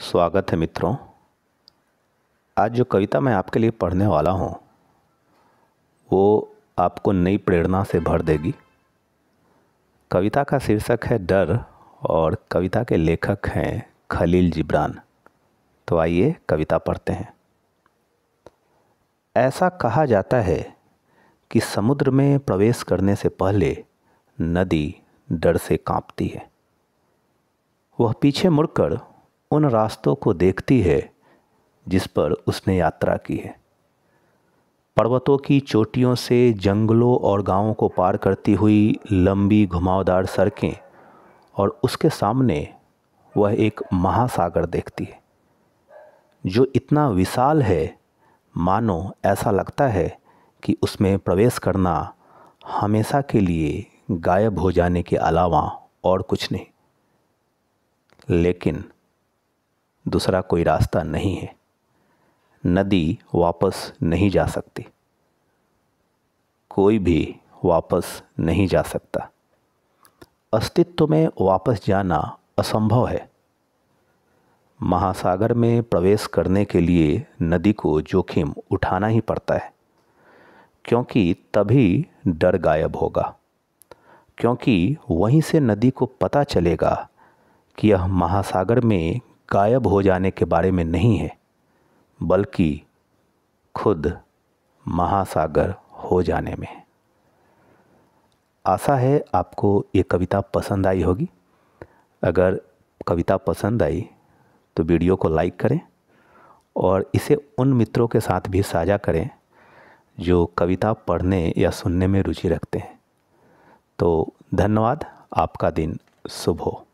स्वागत है मित्रों। आज जो कविता मैं आपके लिए पढ़ने वाला हूँ, वो आपको नई प्रेरणा से भर देगी। कविता का शीर्षक है डर और कविता के लेखक हैं खलील जिब्रान। तो आइए कविता पढ़ते हैं। ऐसा कहा जाता है कि समुद्र में प्रवेश करने से पहले नदी डर से कांपती है। वह पीछे मुड़कर उन रास्तों को देखती है जिस पर उसने यात्रा की है। पर्वतों की चोटियों से जंगलों और गाँवों को पार करती हुई लंबी घुमावदार सड़कें और उसके सामने वह एक महासागर देखती है। जो इतना विशाल है, मानो ऐसा लगता है कि उसमें प्रवेश करना हमेशा के लिए गायब हो जाने के अलावा और कुछ नहीं। लेकिन दूसरा कोई रास्ता नहीं है। नदी वापस नहीं जा सकती। कोई भी वापस नहीं जा सकता। अस्तित्व में वापस जाना असंभव है। महासागर में प्रवेश करने के लिए नदी को जोखिम उठाना ही पड़ता है, क्योंकि तभी डर गायब होगा। क्योंकि वहीं से नदी को पता चलेगा कि यह महासागर में गायब हो जाने के बारे में नहीं है, बल्कि खुद महासागर हो जाने में आशा है आपको ये कविता पसंद आई होगी। अगर कविता पसंद आई तो वीडियो को लाइक करें और इसे उन मित्रों के साथ भी साझा करें जो कविता पढ़ने या सुनने में रुचि रखते हैं। तो धन्यवाद, आपका दिन शुभ हो।